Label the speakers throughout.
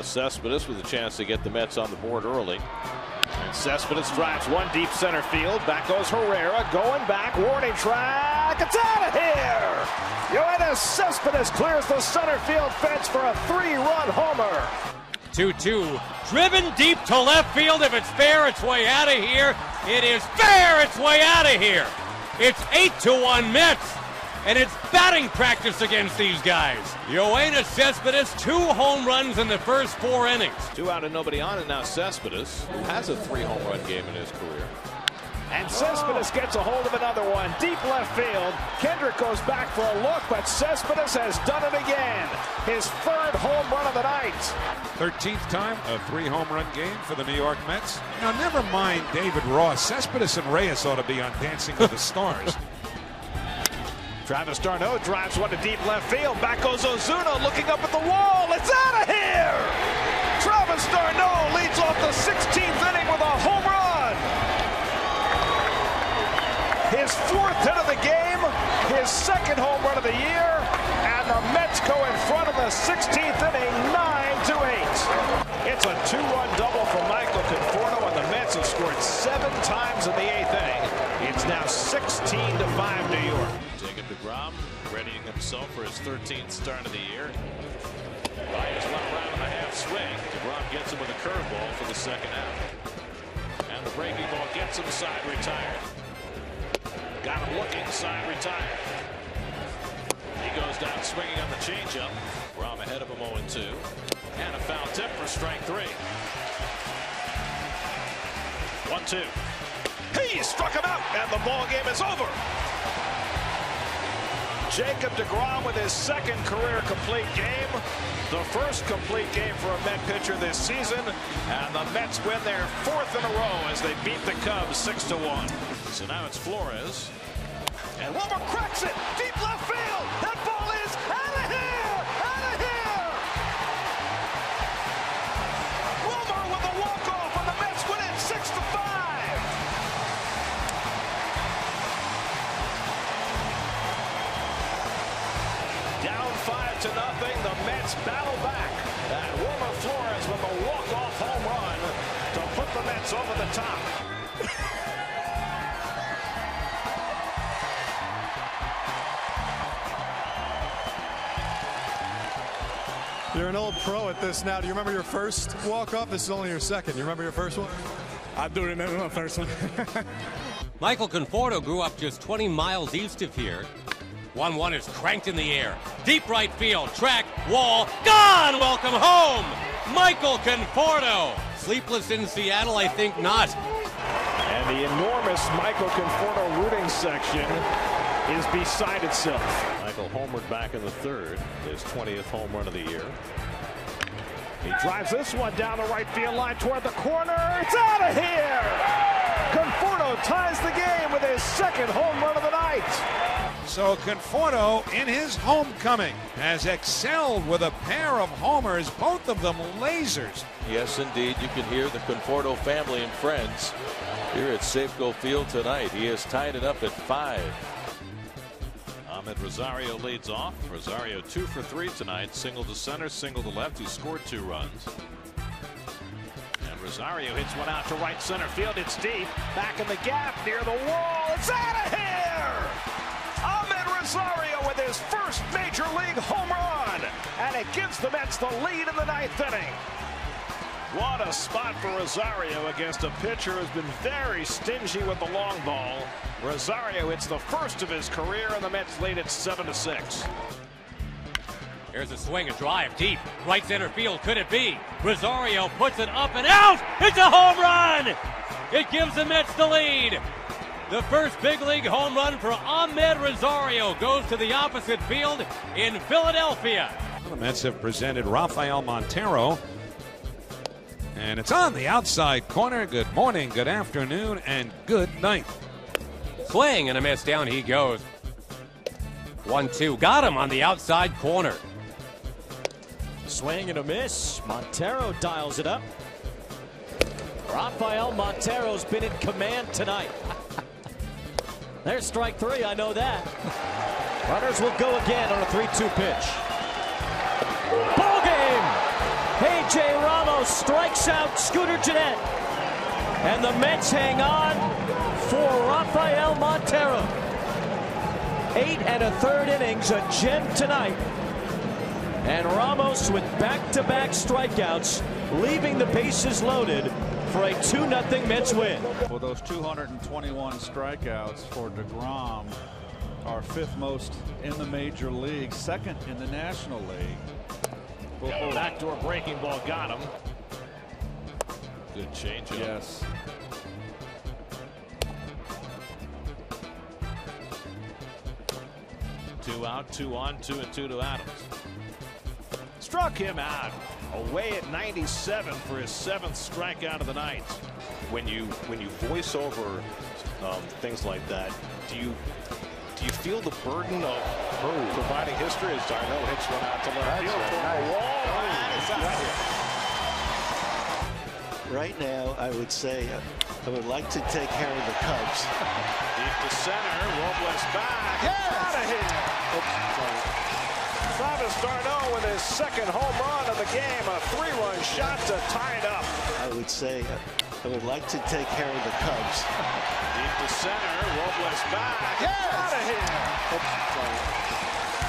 Speaker 1: Now Cespedes with a chance to get the Mets on the board early. And Cespedes drives one deep center field. Back goes Herrera. Going back. Warning track. It's out of here. Yoenis Cespedes clears the center field fence for a three-run homer.
Speaker 2: 2-2. Driven deep to left field. If it's fair, it's way out of here. It is fair. It's way out of here. It's 8 to 1 Mets. And it's batting practice against these guys. Yoenis Cespedes, two home runs in the first four innings.
Speaker 1: Two out and nobody on it now. Cespedes, has a three home run game in his career.
Speaker 3: And Cespedes gets a hold of another one. Deep left field. Kendrick goes back for a look, but Cespedes has done it again. His third home run of the night.
Speaker 4: 13th time a three home run game for the New York Mets. Now, never mind David Ross. Cespedes and Reyes ought to be on Dancing with the Stars.
Speaker 3: Travis d'Arnaud drives one to deep left field. Back goes Ozuna looking up at the wall. It's out of here!
Speaker 1: Readying himself for his 13th start of the year. By his left round and a half swing, DeGrom gets him with a curveball for the second out. And the breaking ball gets him side retired. Got him looking side retired. He goes down swinging on the changeup. Rom ahead of him 0-2. And a foul tip for strike three. 1-2.
Speaker 3: He struck him out, and the ball game is over. Jacob DeGrom with his second career complete game. The first complete game for a Met pitcher this season. And the Mets win their fourth in a row as they beat the Cubs 6 to 1.
Speaker 1: So now it's Flores.
Speaker 3: And Wilmer cracks it. Deep left field. That The Mets battle back. And Wilmer Flores with a walk-off home run to put the Mets over the top.
Speaker 5: You're an old pro at this now. Do you remember your first walk-off? This is only your second. You remember your first one?
Speaker 6: I do remember my first one.
Speaker 2: Michael Conforto grew up just 20 miles east of here. 1 1 is cranked in the air. Deep right field, track, wall, gone! Welcome home! Michael Conforto. Sleepless in Seattle? I think not.
Speaker 3: And the enormous Michael Conforto rooting section is beside itself.
Speaker 1: Michael homered back in the third. His 20th home run of the year.
Speaker 3: He drives this one down the right field line toward the corner. It's out of here! Conforto ties the game with his second home run of the night.
Speaker 4: So Conforto, in his homecoming, has excelled with a pair of homers, both of them lasers.
Speaker 1: Yes, indeed. You can hear the Conforto family and friends here at Safeco Field tonight. He has tied it up at five. Amed Rosario leads off. Rosario two for three tonight. Single to center, single to left. He scored two runs.
Speaker 3: And Rosario hits one out to right center field. It's deep. Back in the gap near the wall. It's out of here! Amed Rosario with his first major league home run. And it gives the Mets the lead in the ninth inning. What a spot for Rosario against a pitcher who's been very stingy with the long ball. Rosario hits the first of his career, and the Mets lead it 7 to 6.
Speaker 2: Here's a swing, a drive deep. Right center field, could it be? Rosario puts it up and out. It's a home run. It gives the Mets the lead. The first big league home run for Amed Rosario goes to the opposite field in Philadelphia.
Speaker 4: The Mets have presented Rafael Montero. And it's on the outside corner. Good morning, good afternoon, and good night.
Speaker 2: Swing and a miss. Down he goes. One, two. Got him on the outside corner.
Speaker 7: Swing and a miss. Montero dials it up. Rafael Montero's been in command tonight. There's strike three, I know that. Runners will go again on a 3 2 pitch. Ball game! A.J. Ramos strikes out Scooter Gennett. And the Mets hang on for Rafael Montero. Eight and a third innings, a gem tonight. And Ramos with back-to-back strikeouts, leaving the bases loaded for a 2-0 Mets win.
Speaker 8: For those 221 strikeouts for DeGrom, our fifth most in the major league, second in the National League.
Speaker 1: Backdoor breaking ball got him. Good change.
Speaker 8: Yes.
Speaker 1: Two out, two on, two and two to Adams. Struck him out. Away at 97 for his seventh strikeout of the night.
Speaker 9: When you when you voice over um, things like that, do you do you feel the burden of providing history as d'Arnaud hits one out to left field toward the wall? That is out here.
Speaker 10: Right now, I would say uh, I would like to take care of the Cubs.
Speaker 3: Deep to center. Robles back. Yes! Out of here. Travis d'Arnaud with his second home run of the game. A three-run shot to tie it up.
Speaker 10: I would say uh, I would like to take care of the Cubs.
Speaker 3: Deep to center. Robles back. Out of here.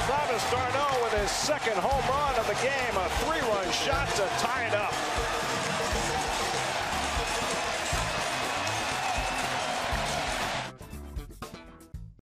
Speaker 3: Travis d'Arnaud with his second home run of the game. A three-run shot to tie it up.